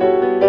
you